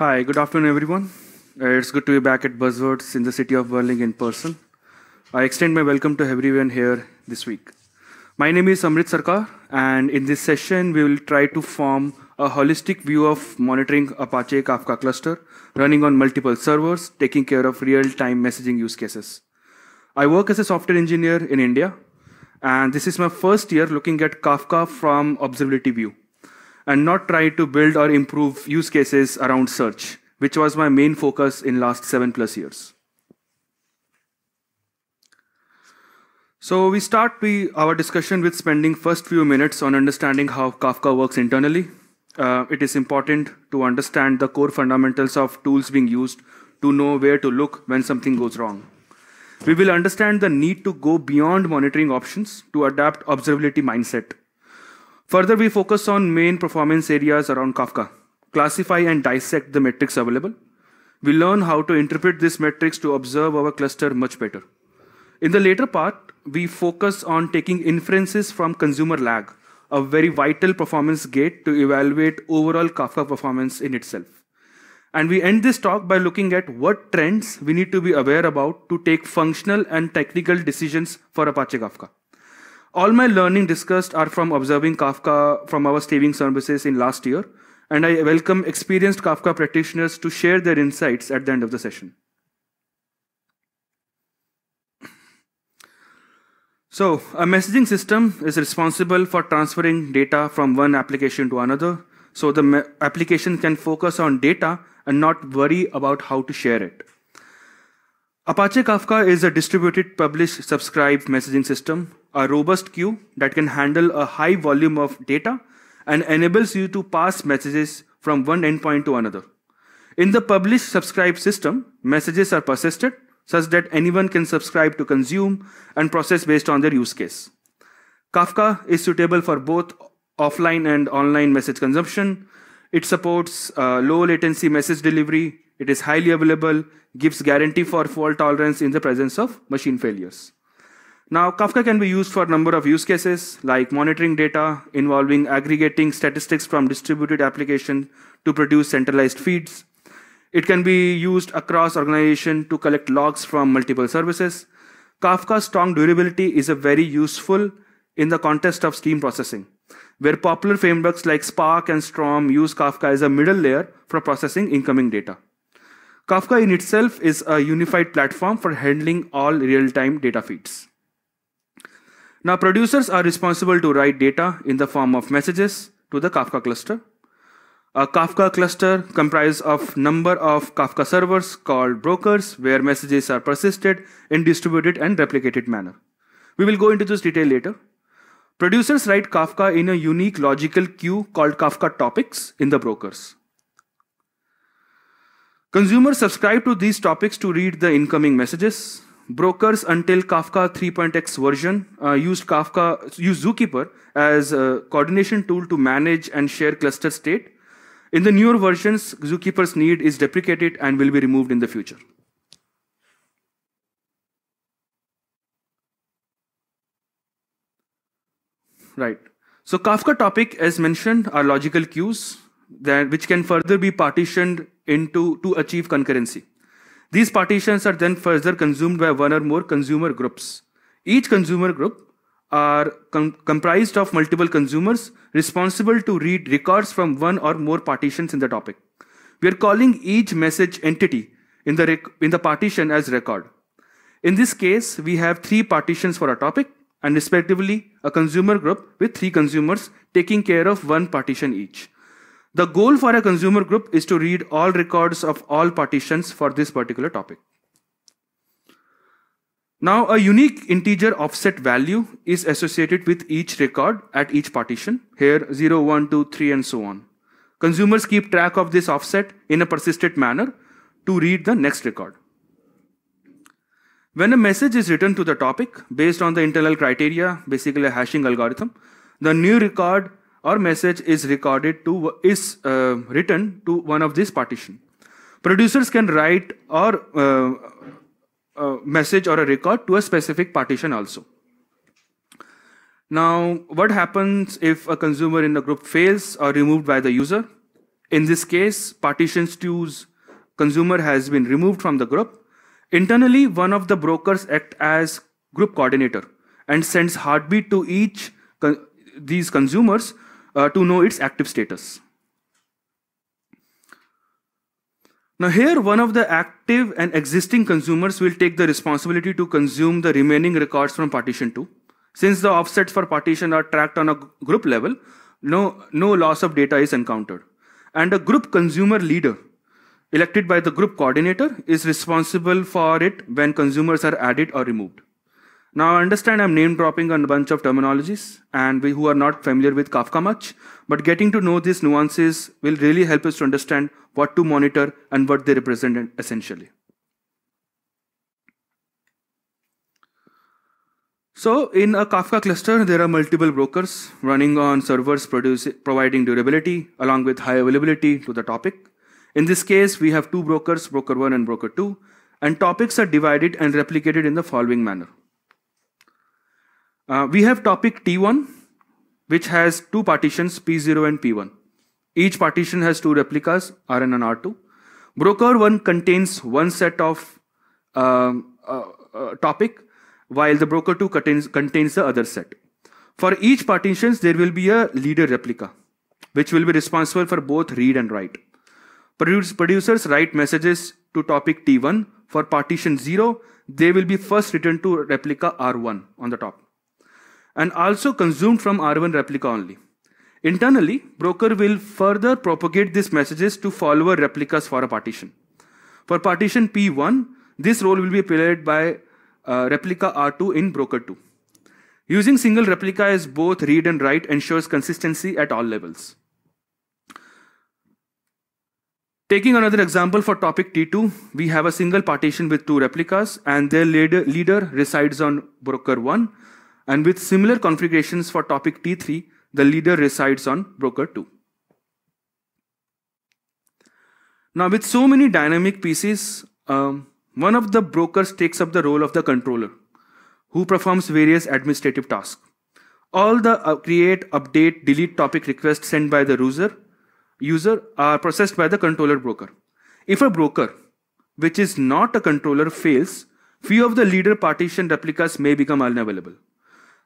Hi, good afternoon, everyone. Uh, it's good to be back at Buzzwords in the city of Berlin in person. I extend my welcome to everyone here this week. My name is Amrit Sarkar, and in this session, we will try to form a holistic view of monitoring Apache Kafka cluster running on multiple servers, taking care of real-time messaging use cases. I work as a software engineer in India, and this is my first year looking at Kafka from observability view and not try to build or improve use cases around search, which was my main focus in last seven plus years. So we start we, our discussion with spending first few minutes on understanding how Kafka works internally. Uh, it is important to understand the core fundamentals of tools being used to know where to look when something goes wrong. We will understand the need to go beyond monitoring options to adapt observability mindset Further, we focus on main performance areas around Kafka, classify and dissect the metrics available. We learn how to interpret these metrics to observe our cluster much better. In the later part, we focus on taking inferences from consumer lag, a very vital performance gate to evaluate overall Kafka performance in itself. And we end this talk by looking at what trends we need to be aware about to take functional and technical decisions for Apache Kafka. All my learning discussed are from observing Kafka from our staging services in last year, and I welcome experienced Kafka practitioners to share their insights at the end of the session. So, a messaging system is responsible for transferring data from one application to another, so the application can focus on data and not worry about how to share it. Apache Kafka is a distributed publish subscribe messaging system a robust queue that can handle a high volume of data and enables you to pass messages from one endpoint to another. In the publish subscribe system, messages are persisted such that anyone can subscribe to consume and process based on their use case. Kafka is suitable for both offline and online message consumption. It supports uh, low latency message delivery. It is highly available, gives guarantee for fault tolerance in the presence of machine failures. Now, Kafka can be used for a number of use cases like monitoring data involving aggregating statistics from distributed applications to produce centralized feeds. It can be used across organization to collect logs from multiple services. Kafka's strong durability is a very useful in the context of stream processing, where popular frameworks like Spark and Storm use Kafka as a middle layer for processing incoming data. Kafka in itself is a unified platform for handling all real-time data feeds. Now, producers are responsible to write data in the form of messages to the Kafka cluster. A Kafka cluster comprises of number of Kafka servers called brokers where messages are persisted in distributed and replicated manner. We will go into this detail later. Producers write Kafka in a unique logical queue called Kafka topics in the brokers. Consumers subscribe to these topics to read the incoming messages brokers until Kafka 3.x version uh, used Kafka used Zookeeper as a coordination tool to manage and share cluster state. In the newer versions, Zookeeper's need is deprecated and will be removed in the future. Right. So Kafka topic, as mentioned, are logical queues that which can further be partitioned into to achieve concurrency. These partitions are then further consumed by one or more consumer groups. Each consumer group are com comprised of multiple consumers responsible to read records from one or more partitions in the topic. We are calling each message entity in the, in the partition as record. In this case, we have three partitions for a topic and respectively a consumer group with three consumers taking care of one partition each. The goal for a consumer group is to read all records of all partitions for this particular topic. Now, a unique integer offset value is associated with each record at each partition, here 0, 1, 2, 3, and so on. Consumers keep track of this offset in a persistent manner to read the next record. When a message is written to the topic based on the internal criteria, basically a hashing algorithm, the new record or message is recorded to is uh, written to one of these partition. Producers can write or uh, a message or a record to a specific partition also. Now, what happens if a consumer in the group fails or removed by the user? In this case, partitions two's consumer has been removed from the group. Internally, one of the brokers act as group coordinator and sends heartbeat to each con these consumers uh, to know its active status. Now here, one of the active and existing consumers will take the responsibility to consume the remaining records from partition 2. Since the offsets for partition are tracked on a group level, no, no loss of data is encountered. And a group consumer leader, elected by the group coordinator, is responsible for it when consumers are added or removed. Now, I understand I'm name dropping a bunch of terminologies, and we who are not familiar with Kafka much, but getting to know these nuances will really help us to understand what to monitor and what they represent essentially. So, in a Kafka cluster, there are multiple brokers running on servers providing durability along with high availability to the topic. In this case, we have two brokers, broker 1 and broker 2, and topics are divided and replicated in the following manner. Uh, we have topic T1, which has two partitions, P0 and P1. Each partition has two replicas, R1 and R2. Broker 1 contains one set of um, uh, uh, topic, while the broker 2 contains, contains the other set. For each partitions, there will be a leader replica, which will be responsible for both read and write. producers write messages to topic T1. For partition 0, they will be first written to replica R1 on the top and also consumed from R1 replica only. Internally, broker will further propagate these messages to follower replicas for a partition. For partition P1, this role will be played by uh, replica R2 in broker 2. Using single replica as both read and write ensures consistency at all levels. Taking another example for topic T2, we have a single partition with two replicas and their leader, leader resides on broker 1 and with similar configurations for topic T3, the leader resides on broker 2. Now, with so many dynamic pieces, um, one of the brokers takes up the role of the controller, who performs various administrative tasks. All the uh, create, update, delete topic requests sent by the user, user are processed by the controller broker. If a broker, which is not a controller, fails, few of the leader partition replicas may become unavailable.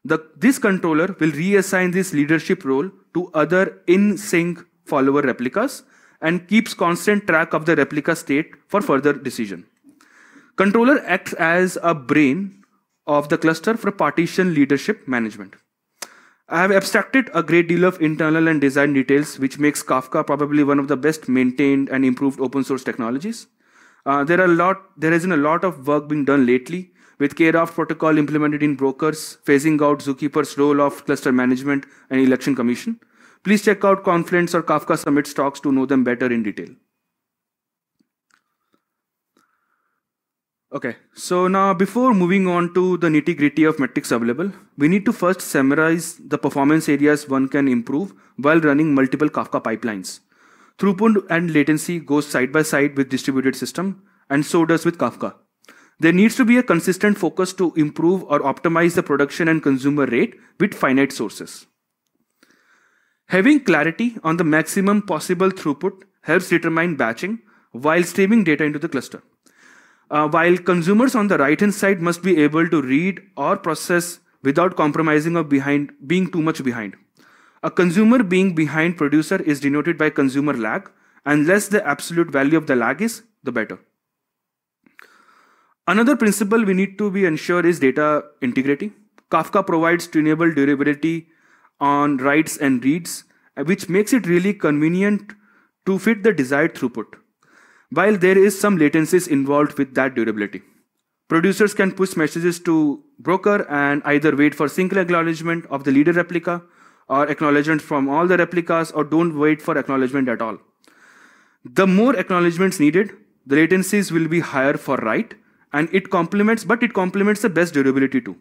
The, this controller will reassign this leadership role to other in-sync follower replicas and keeps constant track of the replica state for further decision. Controller acts as a brain of the cluster for partition leadership management. I have abstracted a great deal of internal and design details, which makes Kafka probably one of the best maintained and improved open source technologies. Uh, there are a lot, there been a lot of work being done lately with KRaft protocol implemented in brokers, phasing out Zookeeper's role of cluster management and election commission. Please check out Confluent or Kafka Summit talks to know them better in detail. Okay, so now before moving on to the nitty gritty of metrics available, we need to first summarize the performance areas one can improve while running multiple Kafka pipelines. Throughput and latency goes side by side with distributed system, and so does with Kafka. There needs to be a consistent focus to improve or optimize the production and consumer rate with finite sources. Having clarity on the maximum possible throughput helps determine batching while streaming data into the cluster. Uh, while consumers on the right hand side must be able to read or process without compromising or behind being too much behind. A consumer being behind producer is denoted by consumer lag, and less the absolute value of the lag is, the better. Another principle we need to be ensure is data integrity. Kafka provides tunable durability on writes and reads, which makes it really convenient to fit the desired throughput, while there is some latencies involved with that durability. Producers can push messages to broker and either wait for single acknowledgement of the leader replica or acknowledgement from all the replicas or don't wait for acknowledgement at all. The more acknowledgements needed, the latencies will be higher for write and it complements, but it complements the best durability too.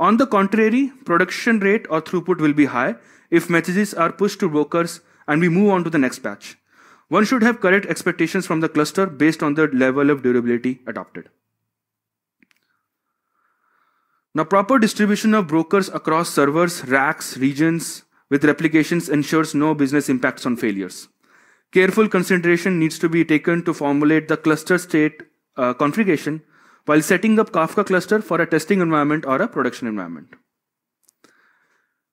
On the contrary, production rate or throughput will be high if messages are pushed to brokers and we move on to the next batch. One should have correct expectations from the cluster based on the level of durability adopted. Now, proper distribution of brokers across servers, racks, regions with replications ensures no business impacts on failures. Careful consideration needs to be taken to formulate the cluster state uh, configuration while setting up Kafka cluster for a testing environment or a production environment.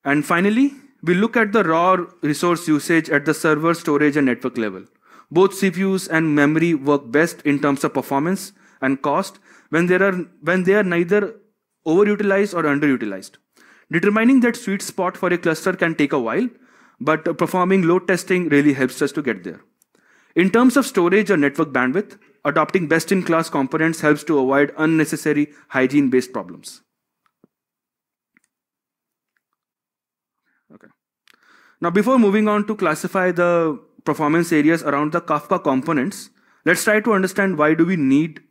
And finally, we look at the raw resource usage at the server, storage, and network level. Both CPUs and memory work best in terms of performance and cost when, there are, when they are neither overutilized or underutilized. Determining that sweet spot for a cluster can take a while, but performing load testing really helps us to get there. In terms of storage or network bandwidth, adopting best-in-class components helps to avoid unnecessary hygiene-based problems. Okay. Now, before moving on to classify the performance areas around the Kafka components, let's try to understand why do we need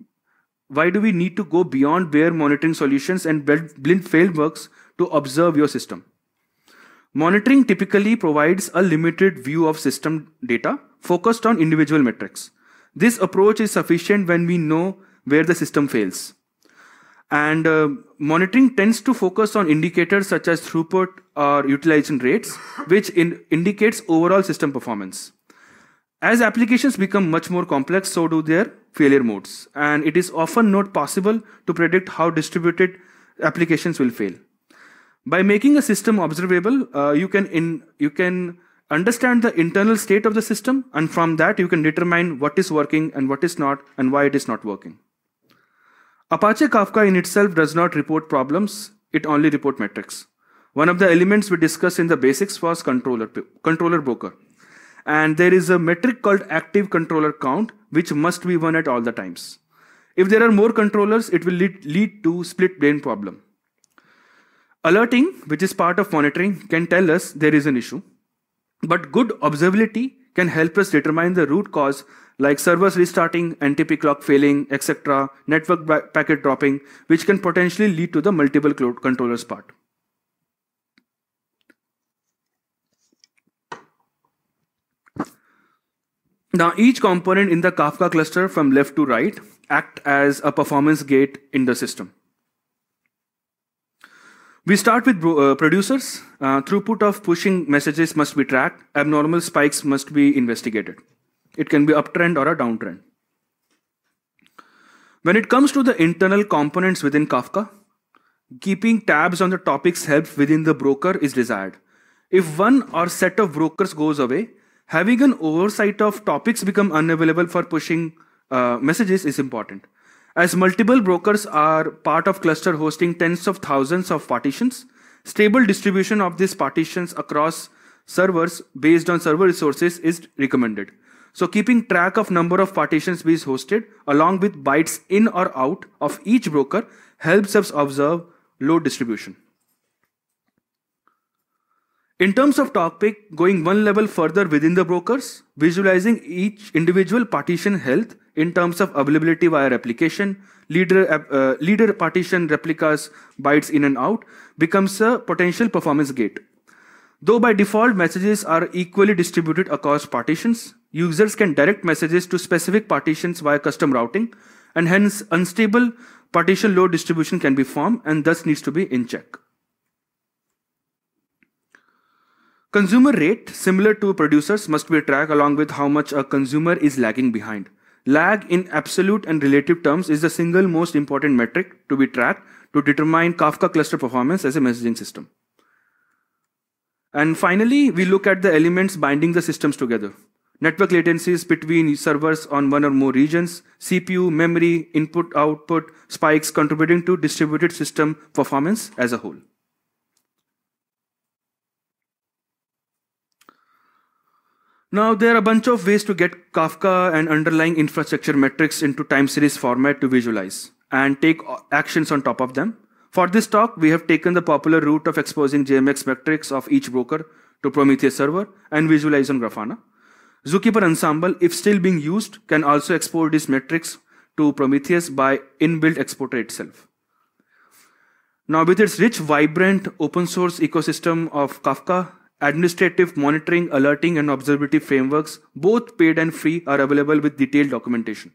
why do we need to go beyond bare monitoring solutions and build frameworks to observe your system. Monitoring typically provides a limited view of system data focused on individual metrics. This approach is sufficient when we know where the system fails. And uh, monitoring tends to focus on indicators such as throughput or utilization rates, which in indicates overall system performance. As applications become much more complex, so do their failure modes. And it is often not possible to predict how distributed applications will fail. By making a system observable, uh, you can in, you can understand the internal state of the system, and from that you can determine what is working and what is not, and why it is not working. Apache Kafka in itself does not report problems; it only report metrics. One of the elements we discussed in the basics was controller controller broker, and there is a metric called active controller count, which must be one at all the times. If there are more controllers, it will lead, lead to split brain problem. Alerting, which is part of monitoring, can tell us there is an issue. But good observability can help us determine the root cause like servers restarting, NTP clock failing, etc., network packet dropping, which can potentially lead to the multiple cloud controllers part. Now, each component in the Kafka cluster from left to right act as a performance gate in the system. We start with uh, producers. Uh, throughput of pushing messages must be tracked. Abnormal spikes must be investigated. It can be uptrend or a downtrend. When it comes to the internal components within Kafka, keeping tabs on the topics helps within the broker is desired. If one or set of brokers goes away, having an oversight of topics become unavailable for pushing uh, messages is important. As multiple brokers are part of cluster hosting tens of thousands of partitions, stable distribution of these partitions across servers based on server resources is recommended. So keeping track of number of partitions being hosted along with bytes in or out of each broker helps us observe load distribution. In terms of topic, going one level further within the brokers, visualizing each individual partition health in terms of availability via replication, leader, uh, leader partition replicas bytes in and out becomes a potential performance gate. Though by default messages are equally distributed across partitions, users can direct messages to specific partitions via custom routing, and hence unstable partition load distribution can be formed and thus needs to be in check. Consumer rate, similar to producers, must be tracked along with how much a consumer is lagging behind. Lag in absolute and relative terms is the single most important metric to be tracked to determine Kafka cluster performance as a messaging system. And finally, we look at the elements binding the systems together. Network latencies between servers on one or more regions, CPU, memory, input, output, spikes contributing to distributed system performance as a whole. Now, there are a bunch of ways to get Kafka and underlying infrastructure metrics into time series format to visualize and take actions on top of them. For this talk, we have taken the popular route of exposing JMX metrics of each broker to Prometheus server and visualize on Grafana. Zookeeper Ensemble, if still being used, can also export these metrics to Prometheus by inbuilt exporter itself. Now, with its rich, vibrant open source ecosystem of Kafka, administrative monitoring, alerting, and observability frameworks, both paid and free, are available with detailed documentation.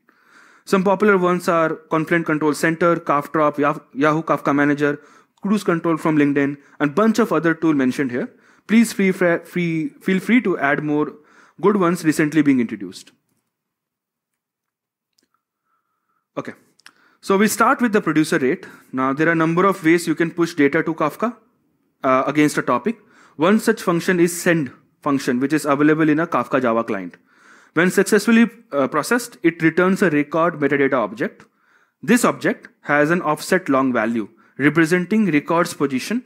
Some popular ones are Confluent Control Center, Kafdrop, Yahoo Kafka Manager, Cruise Control from LinkedIn, and a bunch of other tools mentioned here. Please free, free, feel free to add more good ones recently being introduced. Okay. So we start with the producer rate. Now there are a number of ways you can push data to Kafka uh, against a topic. One such function is send function, which is available in a Kafka Java client. When successfully uh, processed, it returns a record metadata object. This object has an offset long value representing record's position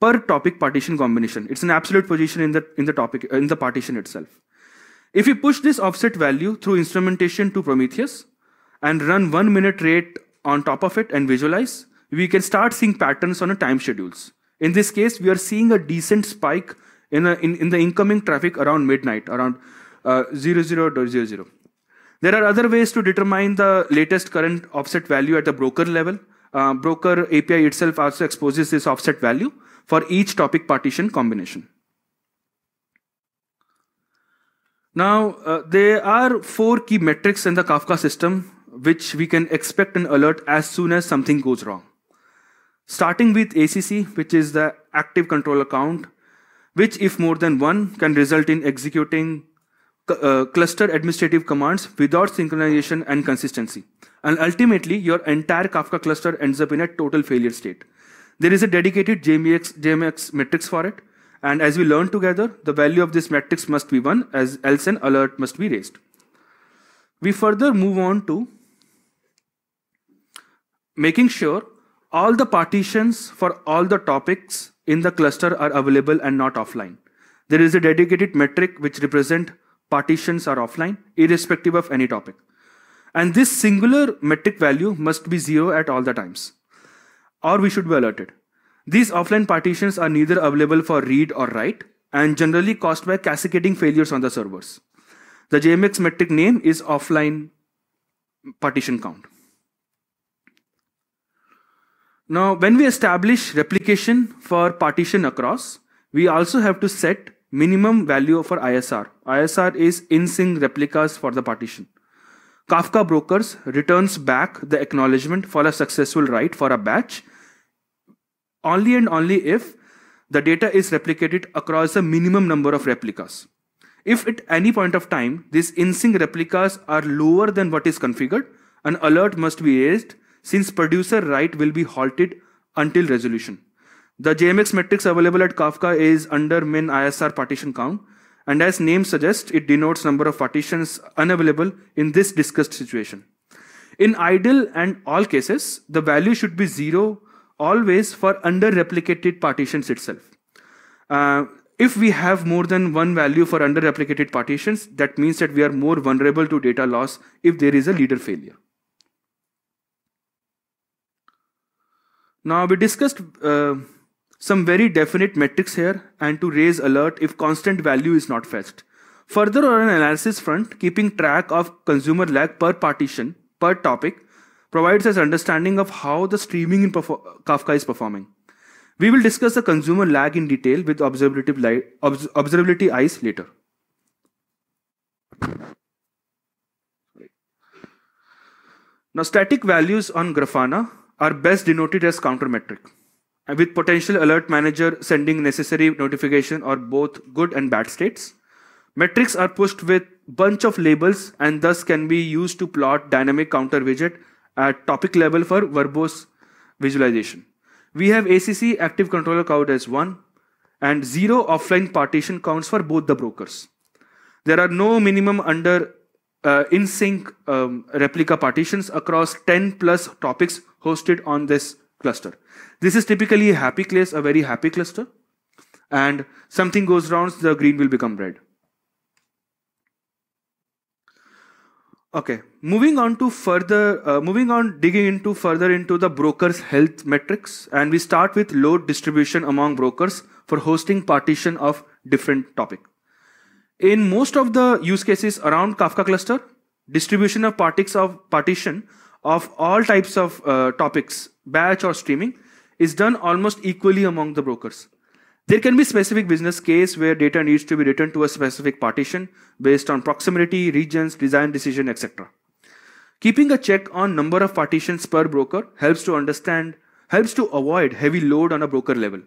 per topic partition combination. It's an absolute position in the in the topic uh, in the partition itself. If we push this offset value through instrumentation to Prometheus, and run one minute rate on top of it and visualize, we can start seeing patterns on a time schedules. In this case, we are seeing a decent spike in, a, in, in the incoming traffic around midnight, around uh, 00.00. There are other ways to determine the latest current offset value at the broker level. Uh, broker API itself also exposes this offset value for each topic partition combination. Now, uh, there are four key metrics in the Kafka system which we can expect an alert as soon as something goes wrong. Starting with ACC, which is the active controller count, which if more than one can result in executing uh, cluster administrative commands without synchronization and consistency. And ultimately, your entire Kafka cluster ends up in a total failure state. There is a dedicated JMX, JMX metrics for it. And as we learn together, the value of this metrics must be one, as else an alert must be raised. We further move on to making sure all the partitions for all the topics in the cluster are available and not offline. There is a dedicated metric which represent partitions are offline, irrespective of any topic. And this singular metric value must be zero at all the times, or we should be alerted. These offline partitions are neither available for read or write, and generally caused by cascading failures on the servers. The JMX metric name is offline partition count. Now, when we establish replication for partition across, we also have to set minimum value for ISR. ISR is in-sync replicas for the partition. Kafka brokers returns back the acknowledgement for a successful write for a batch only and only if the data is replicated across a minimum number of replicas. If at any point of time these in-sync replicas are lower than what is configured, an alert must be raised since producer write will be halted until resolution. The JMX metrics available at Kafka is under min ISR partition count, and as name suggests, it denotes number of partitions unavailable in this discussed situation. In idle and all cases, the value should be zero always for under-replicated partitions itself. Uh, if we have more than one value for under-replicated partitions, that means that we are more vulnerable to data loss if there is a leader failure. Now we discussed uh, some very definite metrics here and to raise alert if constant value is not fetched. Further on an analysis front, keeping track of consumer lag per partition, per topic, provides us understanding of how the streaming in Kafka is performing. We will discuss the consumer lag in detail with observability, observability eyes later. Now, static values on Grafana are best denoted as countermetric, and with potential alert manager sending necessary notification or both good and bad states. Metrics are pushed with bunch of labels and thus can be used to plot dynamic counter widget at topic level for verbose visualization. We have ACC active controller count as 1 and 0 offline partition counts for both the brokers. There are no minimum under uh, in sync um, replica partitions across 10 plus topics hosted on this cluster. This is typically a happy place, a very happy cluster. And something goes wrong, the green will become red. Okay, moving on to further, uh, moving on, digging into further into the broker's health metrics, and we start with load distribution among brokers for hosting partition of different topic. In most of the use cases around Kafka cluster, distribution of partics of partition of all types of uh, topics, batch or streaming, is done almost equally among the brokers. There can be specific business case where data needs to be written to a specific partition based on proximity, regions, design decision, etc. Keeping a check on number of partitions per broker helps to understand, helps to avoid heavy load on a broker level.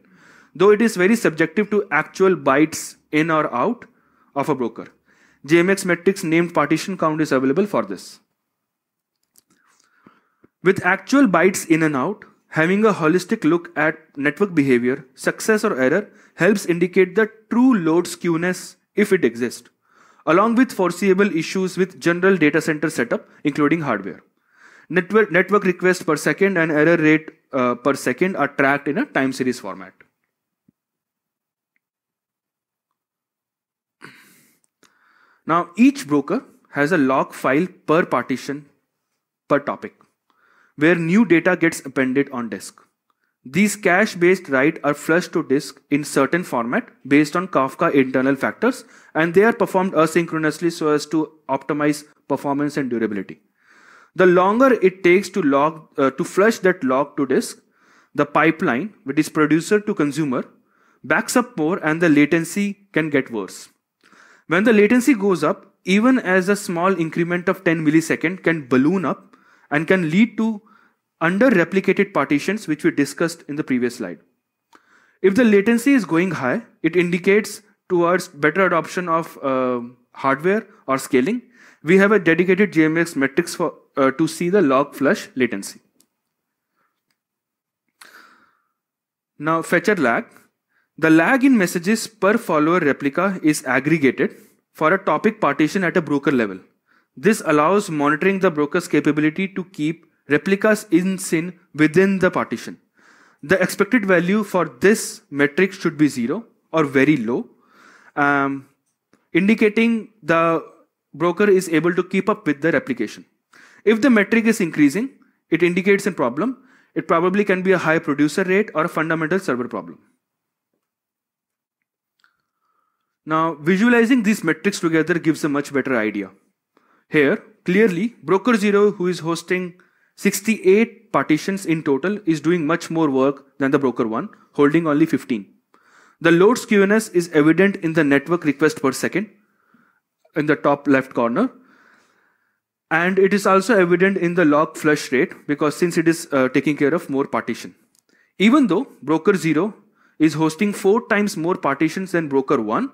Though it is very subjective to actual bytes in or out of a broker. JMX metrics named partition count is available for this. With actual bytes in and out, having a holistic look at network behavior, success or error helps indicate the true load skewness if it exists, along with foreseeable issues with general data center setup, including hardware. Network, network requests per second and error rate uh, per second are tracked in a time series format. Now, each broker has a log file per partition per topic, where new data gets appended on disk. These cache-based write are flushed to disk in certain format based on Kafka internal factors, and they are performed asynchronously so as to optimize performance and durability. The longer it takes to log uh, to flush that log to disk, the pipeline, which is producer to consumer, backs up more and the latency can get worse. When the latency goes up, even as a small increment of 10 millisecond can balloon up and can lead to under replicated partitions, which we discussed in the previous slide. If the latency is going high, it indicates towards better adoption of uh, hardware or scaling. We have a dedicated JMX metrics for, uh, to see the log flush latency. Now, fetcher lag. The lag in messages per follower replica is aggregated for a topic partition at a broker level. This allows monitoring the broker's capability to keep replicas in sync within the partition. The expected value for this metric should be zero or very low, um, indicating the broker is able to keep up with the replication. If the metric is increasing, it indicates a problem. It probably can be a high producer rate or a fundamental server problem. Now, visualizing these metrics together gives a much better idea. Here, clearly, broker 0 who is hosting 68 partitions in total is doing much more work than the broker 1, holding only 15. The load skewness is evident in the network request per second in the top left corner. And it is also evident in the log flush rate because since it is uh, taking care of more partition. Even though broker 0 is hosting four times more partitions than broker 1,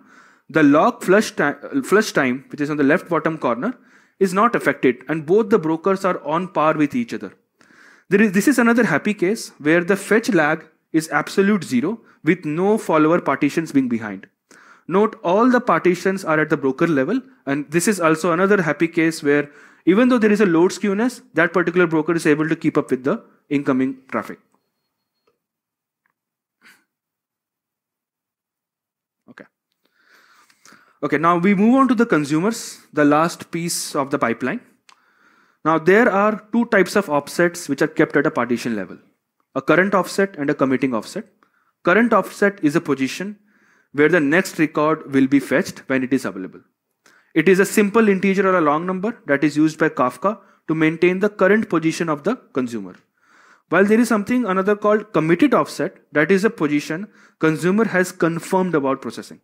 the log flush, flush time, which is on the left bottom corner, is not affected, and both the brokers are on par with each other. Is, this is another happy case where the fetch lag is absolute zero with no follower partitions being behind. Note all the partitions are at the broker level, and this is also another happy case where even though there is a load skewness, that particular broker is able to keep up with the incoming traffic. Okay, now we move on to the consumers, the last piece of the pipeline. Now there are two types of offsets which are kept at a partition level. A current offset and a committing offset. Current offset is a position where the next record will be fetched when it is available. It is a simple integer or a long number that is used by Kafka to maintain the current position of the consumer. While there is something another called committed offset, that is a position consumer has confirmed about processing.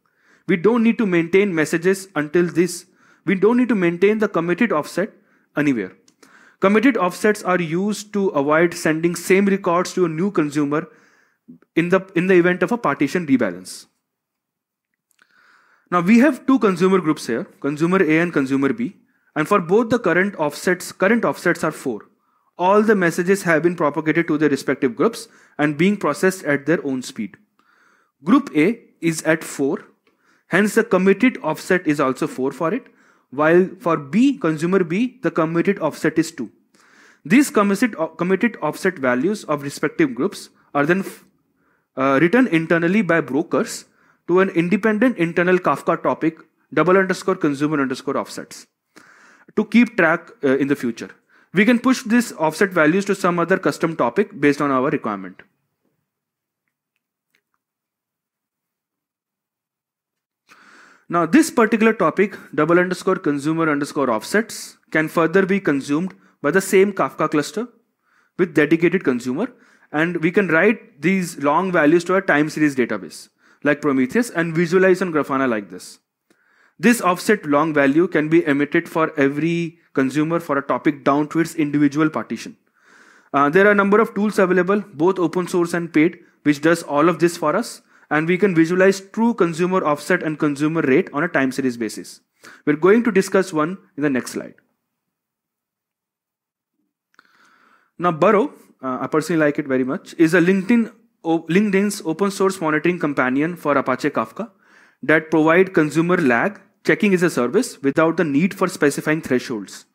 We don't need to maintain messages until this. We don't need to maintain the committed offset anywhere. Committed offsets are used to avoid sending same records to a new consumer in the, in the event of a partition rebalance. Now we have two consumer groups here, consumer A and consumer B. And for both the current offsets, current offsets are four. All the messages have been propagated to their respective groups and being processed at their own speed. Group A is at 4 Hence, the committed offset is also 4 for it, while for B, consumer B, the committed offset is 2. These committed, committed offset values of respective groups are then uh, written internally by brokers to an independent internal Kafka topic double underscore consumer underscore offsets to keep track uh, in the future. We can push these offset values to some other custom topic based on our requirement. Now, this particular topic, double underscore consumer underscore offsets, can further be consumed by the same Kafka cluster with dedicated consumer. And we can write these long values to a time series database like Prometheus and visualize on Grafana like this. This offset long value can be emitted for every consumer for a topic down to its individual partition. Uh, there are a number of tools available, both open source and paid, which does all of this for us and we can visualize true consumer offset and consumer rate on a time series basis. We're going to discuss one in the next slide. Now, Burrow, uh, I personally like it very much, is a LinkedIn, LinkedIn's open source monitoring companion for Apache Kafka that provide consumer lag checking is a service without the need for specifying thresholds.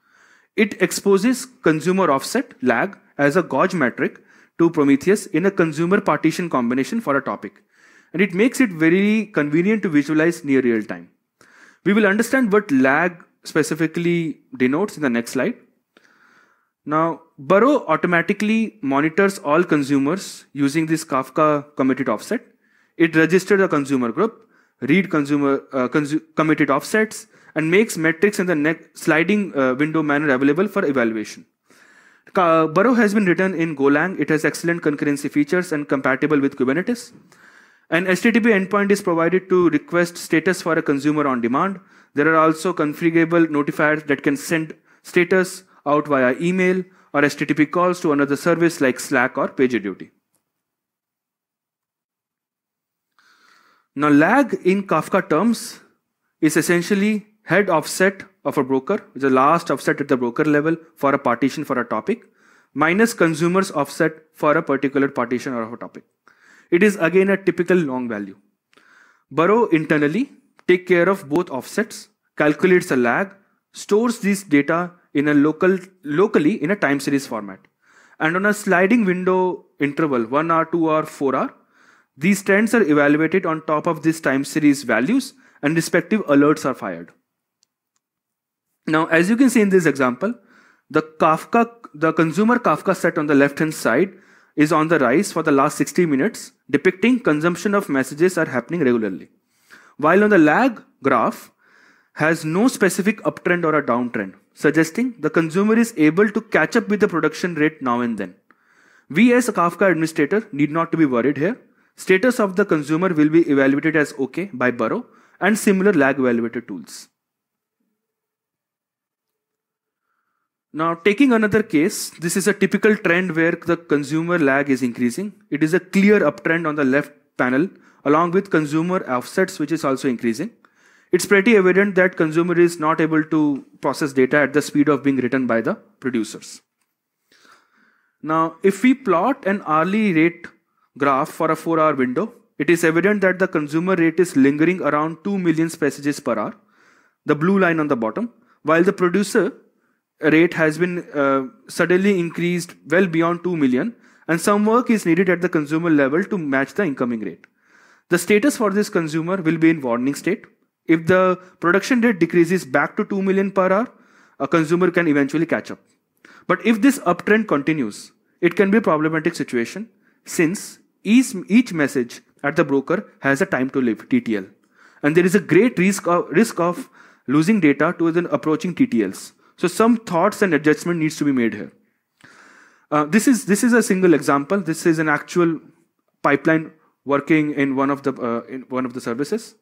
It exposes consumer offset lag as a gauge metric to Prometheus in a consumer partition combination for a topic. And it makes it very convenient to visualize near real time. We will understand what lag specifically denotes in the next slide. Now, Burrow automatically monitors all consumers using this Kafka committed offset. It registers a consumer group, read consumer uh, consu committed offsets, and makes metrics in the sliding uh, window manner available for evaluation. Burrow has been written in Golang. It has excellent concurrency features and compatible with Kubernetes. An HTTP endpoint is provided to request status for a consumer on demand. There are also configurable notifiers that can send status out via email or HTTP calls to another service like Slack or PagerDuty. Now, lag in Kafka terms is essentially head offset of a broker, the last offset at the broker level for a partition for a topic, minus consumer's offset for a particular partition or a topic. It is again a typical long value. Burrow internally take care of both offsets, calculates a lag, stores this data in a local locally in a time series format. And on a sliding window interval, 1 hour, 2 hour, 4 hour, these trends are evaluated on top of this time series values and respective alerts are fired. Now, as you can see in this example, the Kafka, the consumer Kafka set on the left hand side is on the rise for the last 60 minutes, depicting consumption of messages are happening regularly. While on the lag graph has no specific uptrend or a downtrend, suggesting the consumer is able to catch up with the production rate now and then. We as a Kafka administrator need not to be worried here. Status of the consumer will be evaluated as OK by Burrow and similar lag evaluator tools. Now, taking another case, this is a typical trend where the consumer lag is increasing. It is a clear uptrend on the left panel, along with consumer offsets, which is also increasing. It's pretty evident that consumer is not able to process data at the speed of being written by the producers. Now, if we plot an hourly rate graph for a four hour window, it is evident that the consumer rate is lingering around 2 million messages per hour, the blue line on the bottom, while the producer rate has been uh, suddenly increased well beyond 2 million, and some work is needed at the consumer level to match the incoming rate. The status for this consumer will be in warning state. If the production rate decreases back to 2 million per hour, a consumer can eventually catch up. But if this uptrend continues, it can be a problematic situation since each, each message at the broker has a time to live, TTL. And there is a great risk of, risk of losing data to the approaching TTLs. So some thoughts and adjustment needs to be made here. Uh, this is this is a single example. This is an actual pipeline working in one of the uh, in one of the services.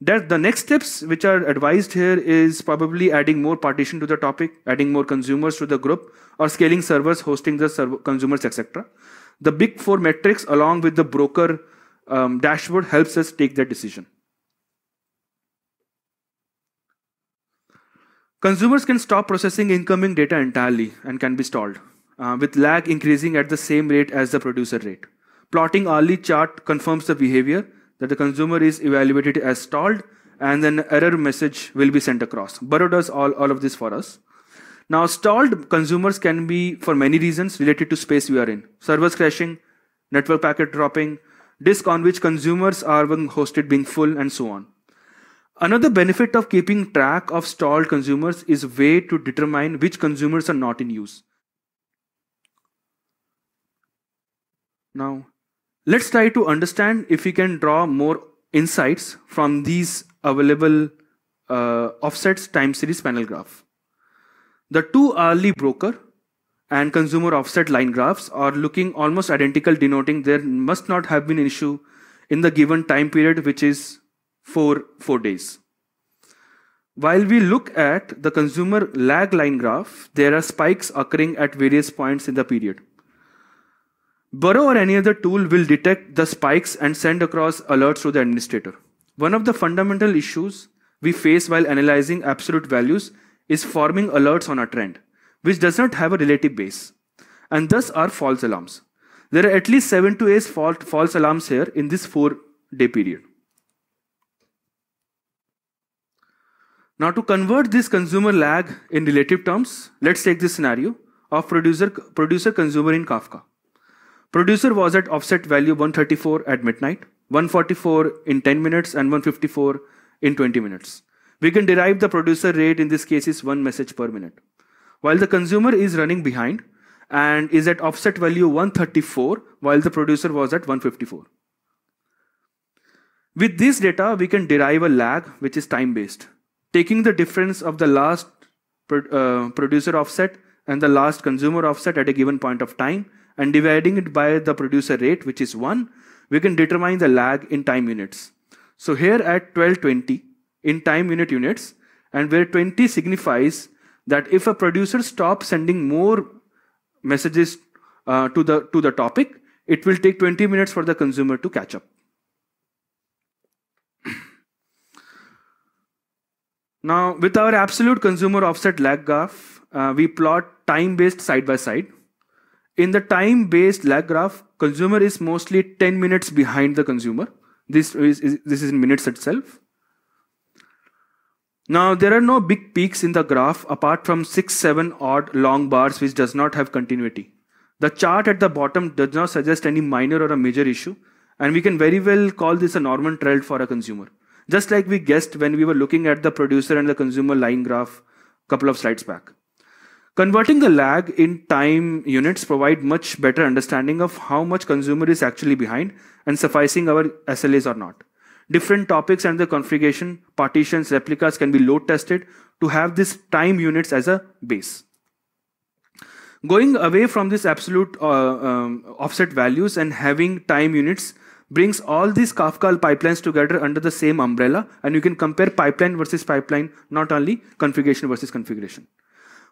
That the next steps which are advised here is probably adding more partition to the topic, adding more consumers to the group, or scaling servers, hosting the consumers, etc. The big four metrics along with the broker um, dashboard helps us take that decision. Consumers can stop processing incoming data entirely and can be stalled, uh, with lag increasing at the same rate as the producer rate. Plotting hourly chart confirms the behavior that the consumer is evaluated as stalled and then error message will be sent across. Burrow does all, all of this for us. Now, stalled consumers can be for many reasons related to space we are in. Servers crashing, network packet dropping, disk on which consumers are being hosted being full, and so on. Another benefit of keeping track of stalled consumers is a way to determine which consumers are not in use. Now, let's try to understand if we can draw more insights from these available uh, offsets time series panel graph. The two hourly broker and consumer offset line graphs are looking almost identical, denoting there must not have been an issue in the given time period, which is for four days. While we look at the consumer lag line graph, there are spikes occurring at various points in the period. Burrow or any other tool will detect the spikes and send across alerts to the administrator. One of the fundamental issues we face while analyzing absolute values is forming alerts on a trend, which does not have a relative base, and thus are false alarms. There are at least 7 to 8 false alarms here in this 4 day period. Now to convert this consumer lag in relative terms, let's take this scenario of producer, producer consumer in Kafka. Producer was at offset value 134 at midnight, 144 in 10 minutes, and 154 in 20 minutes. We can derive the producer rate in this case is one message per minute. While the consumer is running behind and is at offset value 134 while the producer was at 154. With this data, we can derive a lag which is time based taking the difference of the last uh, producer offset and the last consumer offset at a given point of time and dividing it by the producer rate, which is 1, we can determine the lag in time units. So here at 1220 in time unit units, and where 20 signifies that if a producer stops sending more messages uh, to, the, to the topic, it will take 20 minutes for the consumer to catch up. Now, with our absolute consumer offset lag graph, uh, we plot time-based side by side. In the time-based lag graph, consumer is mostly 10 minutes behind the consumer. This is, is, this is in minutes itself. Now, there are no big peaks in the graph apart from 6, 7 odd long bars which does not have continuity. The chart at the bottom does not suggest any minor or a major issue, and we can very well call this a normal trend for a consumer just like we guessed when we were looking at the producer and the consumer line graph a couple of slides back. Converting the lag in time units provide much better understanding of how much consumer is actually behind and sufficing our SLAs or not. Different topics and the configuration, partitions, replicas can be load tested to have this time units as a base. Going away from this absolute uh, um, offset values and having time units brings all these Kafka pipelines together under the same umbrella, and you can compare pipeline versus pipeline, not only configuration versus configuration.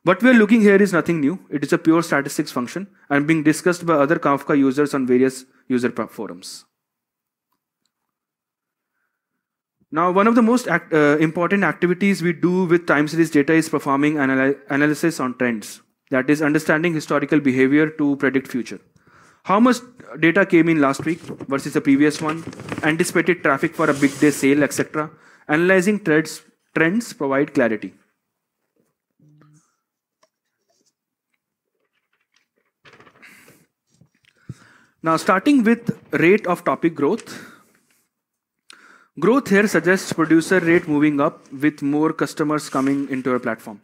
What we are looking here is nothing new. It is a pure statistics function and being discussed by other Kafka users on various user forums. Now, one of the most act, uh, important activities we do with time series data is performing anal analysis on trends. That is understanding historical behavior to predict future. How much data came in last week versus the previous one? Anticipated traffic for a big day sale, etc. Analyzing trends, trends provide clarity. Now, starting with rate of topic growth. Growth here suggests producer rate moving up with more customers coming into our platform.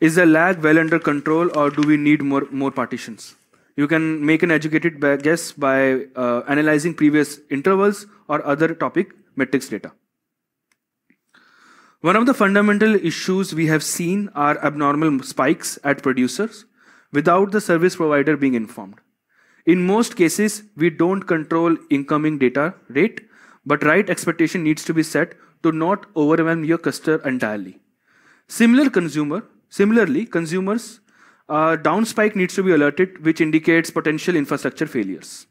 Is the lag well under control or do we need more, more partitions? You can make an educated guess by uh, analyzing previous intervals or other topic metrics data. One of the fundamental issues we have seen are abnormal spikes at producers without the service provider being informed. In most cases, we don't control incoming data rate, but right expectation needs to be set to not overwhelm your customer entirely. Similar consumer, similarly, consumers uh, downspike needs to be alerted, which indicates potential infrastructure failures.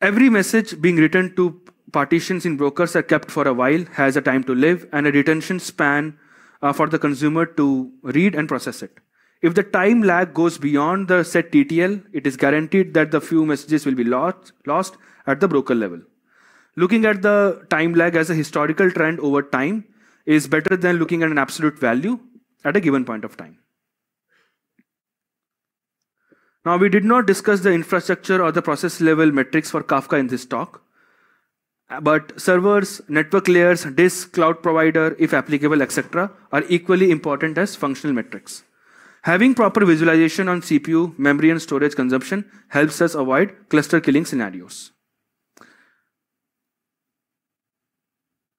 Every message being written to partitions in brokers are kept for a while, has a time to live, and a retention span uh, for the consumer to read and process it. If the time lag goes beyond the set TTL, it is guaranteed that the few messages will be lost, lost at the broker level. Looking at the time lag as a historical trend over time is better than looking at an absolute value at a given point of time. Now, we did not discuss the infrastructure or the process level metrics for Kafka in this talk, but servers, network layers, disk, cloud provider, if applicable, etc., are equally important as functional metrics. Having proper visualization on CPU, memory, and storage consumption helps us avoid cluster killing scenarios.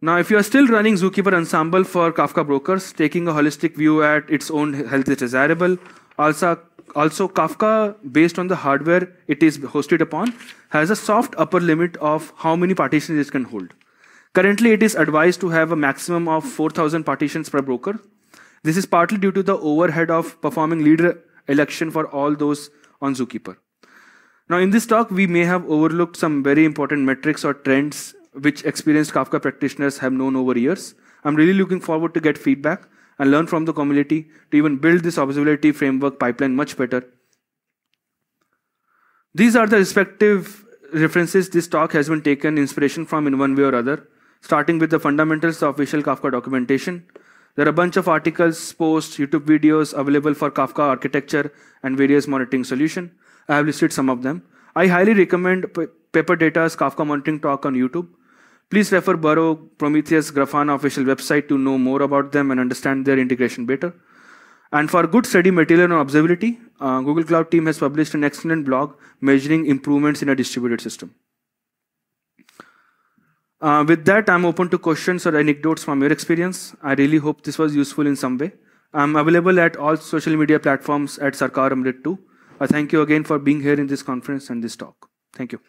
Now, if you are still running Zookeeper Ensemble for Kafka brokers, taking a holistic view at its own health is desirable. Also, also Kafka, based on the hardware it is hosted upon, has a soft upper limit of how many partitions it can hold. Currently, it is advised to have a maximum of 4,000 partitions per broker. This is partly due to the overhead of performing leader election for all those on Zookeeper. Now, in this talk, we may have overlooked some very important metrics or trends which experienced Kafka practitioners have known over years. I'm really looking forward to get feedback and learn from the community to even build this observability framework pipeline much better. These are the respective references this talk has been taken inspiration from in one way or other, starting with the fundamentals of official Kafka documentation. There are a bunch of articles, posts, YouTube videos available for Kafka architecture and various monitoring solution. I have listed some of them. I highly recommend Paper Data's Kafka monitoring talk on YouTube. Please refer Burrow, Prometheus, Grafana official website to know more about them and understand their integration better. And for good study material on observability, uh, Google Cloud team has published an excellent blog measuring improvements in a distributed system. Uh, with that, I'm open to questions or anecdotes from your experience. I really hope this was useful in some way. I'm available at all social media platforms at Sarkar Amrit too. I thank you again for being here in this conference and this talk. Thank you.